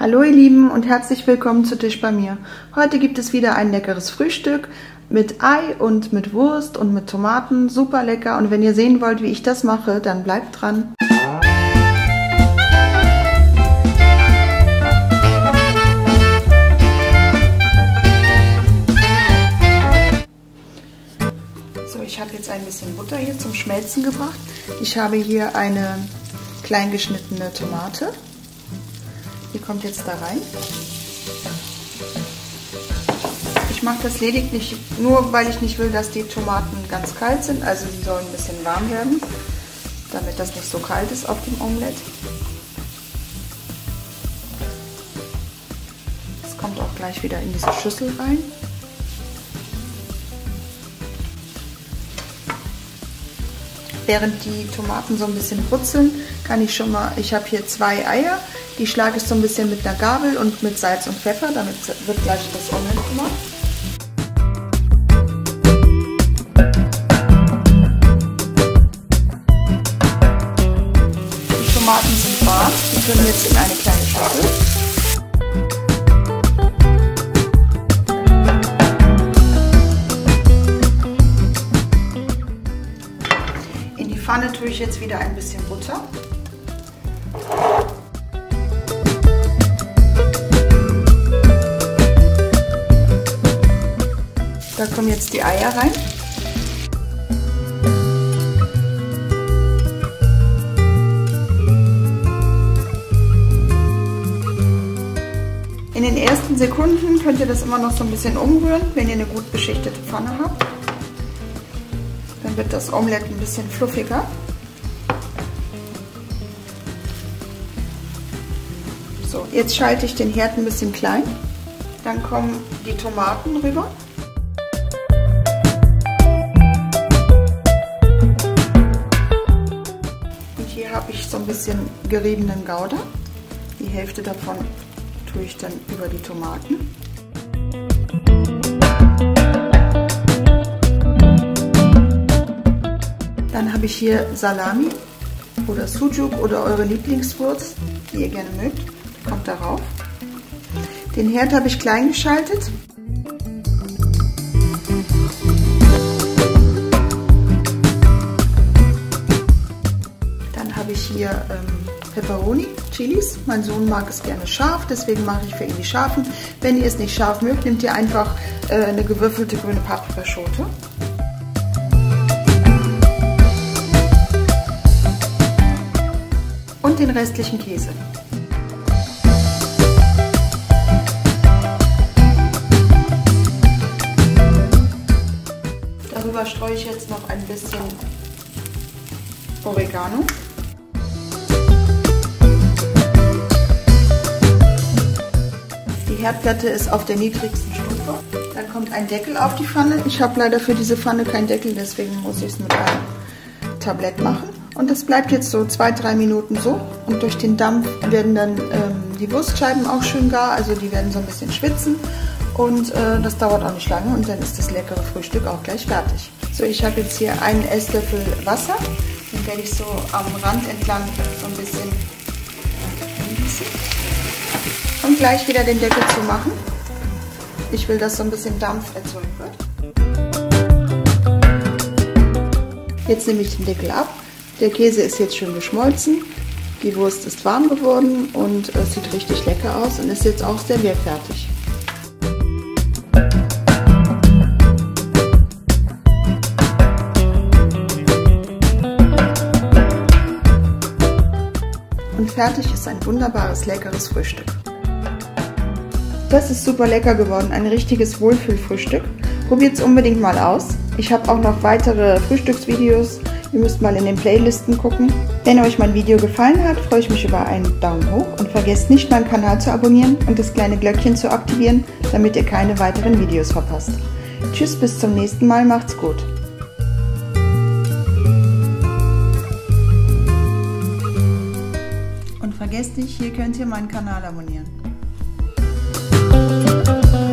Hallo ihr Lieben und herzlich willkommen zu Tisch bei mir. Heute gibt es wieder ein leckeres Frühstück mit Ei und mit Wurst und mit Tomaten. Super lecker und wenn ihr sehen wollt, wie ich das mache, dann bleibt dran. So, ich habe jetzt ein bisschen Butter hier zum Schmelzen gebracht. Ich habe hier eine klein geschnittene Tomate die kommt jetzt da rein. Ich mache das lediglich nur, weil ich nicht will, dass die Tomaten ganz kalt sind. Also sie sollen ein bisschen warm werden, damit das nicht so kalt ist auf dem Omelett. Das kommt auch gleich wieder in diese Schüssel rein. Während die Tomaten so ein bisschen brutzeln, kann ich schon mal, ich habe hier zwei Eier, die schlage ich so ein bisschen mit einer Gabel und mit Salz und Pfeffer, damit wird gleich das Omelett gemacht. Die Tomaten sind warm, die können jetzt in eine kleine Schüssel. In die Pfanne tue ich jetzt wieder ein bisschen Butter. Da kommen jetzt die Eier rein. In den ersten Sekunden könnt ihr das immer noch so ein bisschen umrühren, wenn ihr eine gut beschichtete Pfanne habt. Dann wird das Omelett ein bisschen fluffiger. So, jetzt schalte ich den Herd ein bisschen klein. Dann kommen die Tomaten rüber. Habe ich so ein bisschen geriebenen Gouda. Die Hälfte davon tue ich dann über die Tomaten. Dann habe ich hier Salami oder Sujuk oder eure Lieblingswurst, die ihr gerne mögt. Kommt darauf. Den Herd habe ich klein geschaltet. Habe ich hier ähm, Peperoni, Chilis. Mein Sohn mag es gerne scharf, deswegen mache ich für ihn die scharfen. Wenn ihr es nicht scharf mögt, nehmt ihr einfach äh, eine gewürfelte grüne Paprikaschote. Und den restlichen Käse. Darüber streue ich jetzt noch ein bisschen Oregano. Herdplatte ist auf der niedrigsten Stufe. Dann kommt ein Deckel auf die Pfanne. Ich habe leider für diese Pfanne keinen Deckel, deswegen muss ich es mit einem Tablett machen. Und das bleibt jetzt so zwei, drei Minuten so. Und durch den Dampf werden dann ähm, die Wurstscheiben auch schön gar. Also die werden so ein bisschen schwitzen. Und äh, das dauert auch nicht lange und dann ist das leckere Frühstück auch gleich fertig. So, ich habe jetzt hier einen Esslöffel Wasser. Den werde ich so am Rand entlang so ein bisschen gießen und gleich wieder den Deckel zu machen. Ich will, dass so ein bisschen Dampf erzeugt wird. Jetzt nehme ich den Deckel ab. Der Käse ist jetzt schön geschmolzen. Die Wurst ist warm geworden und es sieht richtig lecker aus und ist jetzt auch servierfertig. Und fertig ist ein wunderbares, leckeres Frühstück. Das ist super lecker geworden, ein richtiges Wohlfühlfrühstück. Probiert es unbedingt mal aus. Ich habe auch noch weitere Frühstücksvideos. Ihr müsst mal in den Playlisten gucken. Wenn euch mein Video gefallen hat, freue ich mich über einen Daumen hoch und vergesst nicht meinen Kanal zu abonnieren und das kleine Glöckchen zu aktivieren, damit ihr keine weiteren Videos verpasst. Tschüss, bis zum nächsten Mal, macht's gut. Und vergesst nicht, hier könnt ihr meinen Kanal abonnieren. Thank you.